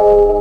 Oh.